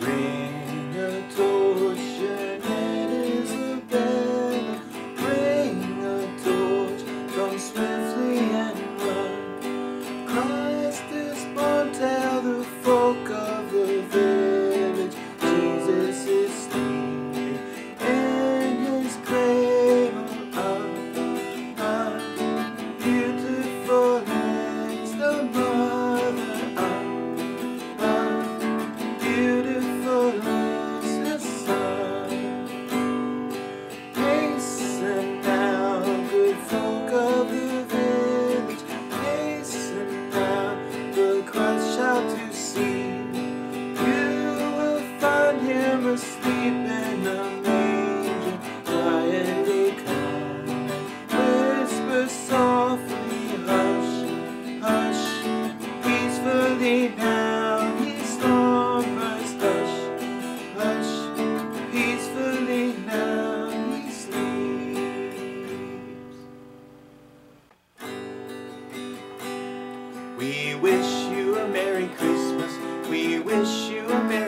green. You will find him asleep in manger. Quietly and whisper softly, hush, hush, peacefully now. He slumbers, hush, hush, peacefully now he sleeps. We wish you a Merry Christmas. We wish you a Merry